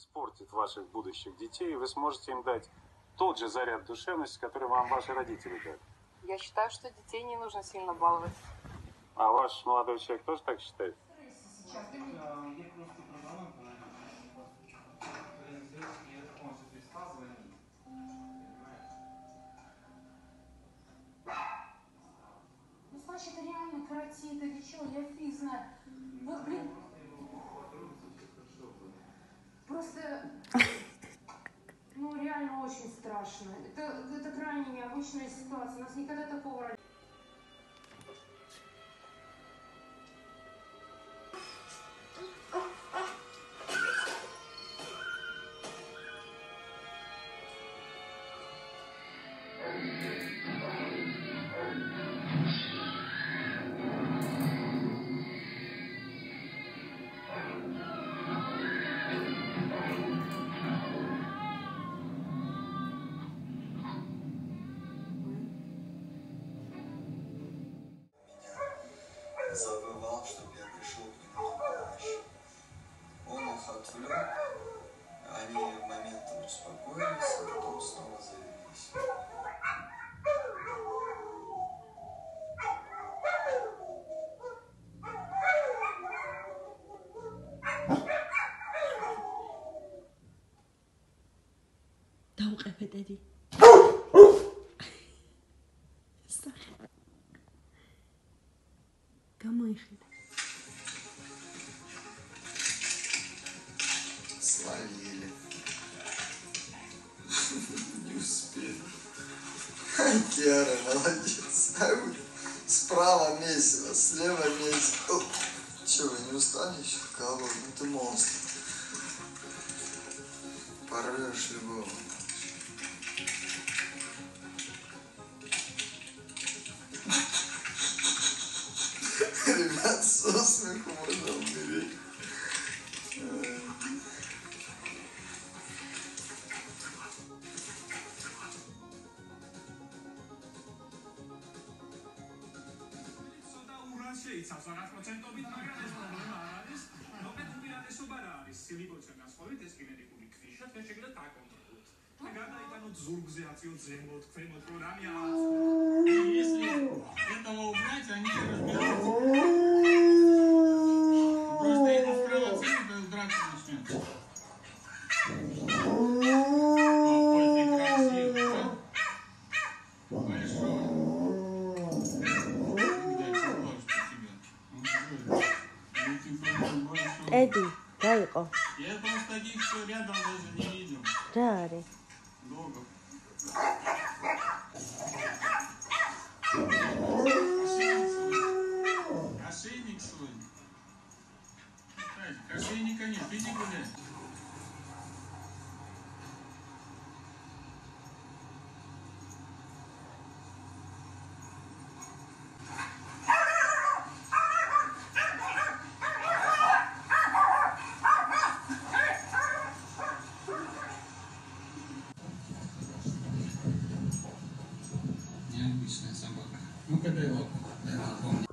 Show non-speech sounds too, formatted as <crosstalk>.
испортит ваших будущих детей, и вы сможете им дать тот же заряд душевности, который вам ваши родители дали. Я считаю, что детей не нужно сильно баловать. А ваш молодой человек тоже так считает? Это. Ну, значит, реально каратит или что, я фиг знаю. Вот, блин, просто, ну, реально очень страшно. Это, это крайне необычная ситуация. У нас никогда такого Забывал, чтобы я пришел к нему на помощь. Он их отвлек, они в момент успокоились, а потом снова завелись. Don't ever, Daddy. слышит. Словили. <laughs> Не успели. Антера, молодец. Справа месиво, слева месиво. Че, вы не устанешь? Кого? Ну ты монстр. Порвешь любого. შეიცავს რაღაც პროცენტობით, მაგრამ ეს პრობლემა არ არის. მოკლედ უპირატესობა რა არის? სილიკონთან გასხვავებით ეს გენეტიკური ქვიშა თქვენ შეგიძლიათ აკონტროლოთ. და გადაიტანოთ ზურგზე, აციოთ ზემოთ, ქვემოთ, რომ რამე არ არის. ეს ეს. მე დავაუბრეთ, ან შეიძლება прям большой. დედი რა იყო Я просто таких что рядом даже не видел. რა არის Долго. Ошейник свой. Ошейник свой. Тазик, ですね、3番目。向けては、ね、